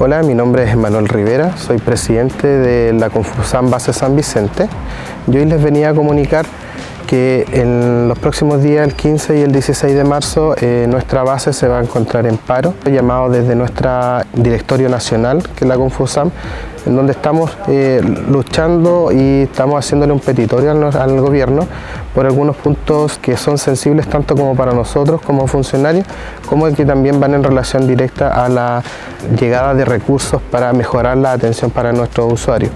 Hola, mi nombre es Manuel Rivera, soy presidente de la Confusam Base San Vicente. Yo hoy les venía a comunicar que en los próximos días, el 15 y el 16 de marzo, eh, nuestra base se va a encontrar en paro, llamado desde nuestra directorio nacional, que es la Confusam, en donde estamos eh, luchando y estamos haciéndole un petitorio al, gobierno por algunos puntos que son sensibles tanto como para nosotros como funcionarios, como que también van en relación directa a la llegada de recursos para mejorar la atención para nuestros usuarios.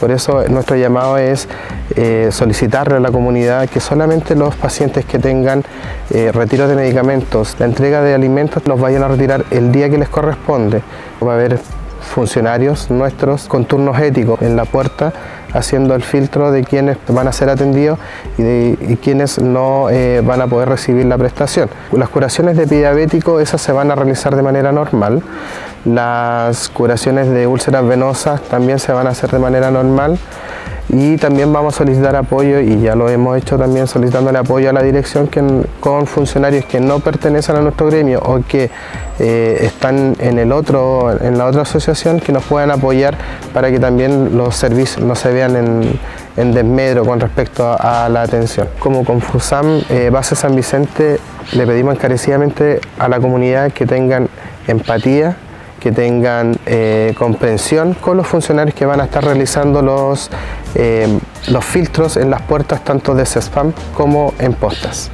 Por eso nuestro llamado es eh, solicitarle a la comunidad que solamente los pacientes que tengan eh, retiro de medicamentos, la entrega de alimentos, los vayan a retirar el día que les corresponde. Va a haber funcionarios nuestros con turnos éticos en la puerta haciendo el filtro de quienes van a ser atendidos y, de, quienes no eh, van a poder recibir la prestación. Las curaciones de diabético esas se van a realizar de manera normal, las curaciones de úlceras venosas también se van a hacer de manera normal y también vamos a solicitar apoyo y ya lo hemos hecho también solicitándole apoyo a la dirección que, con funcionarios que no pertenecen a nuestro gremio o que eh, están en el otro en la otra asociación que nos puedan apoyar para que también los servicios no se vean en, desmedro con respecto a, la atención. Como Confusam eh, Base San Vicente le pedimos encarecidamente a la comunidad que tengan empatía que tengan eh, comprensión con los funcionarios que van a estar realizando los, eh, los filtros en las puertas tanto de spam como en postas.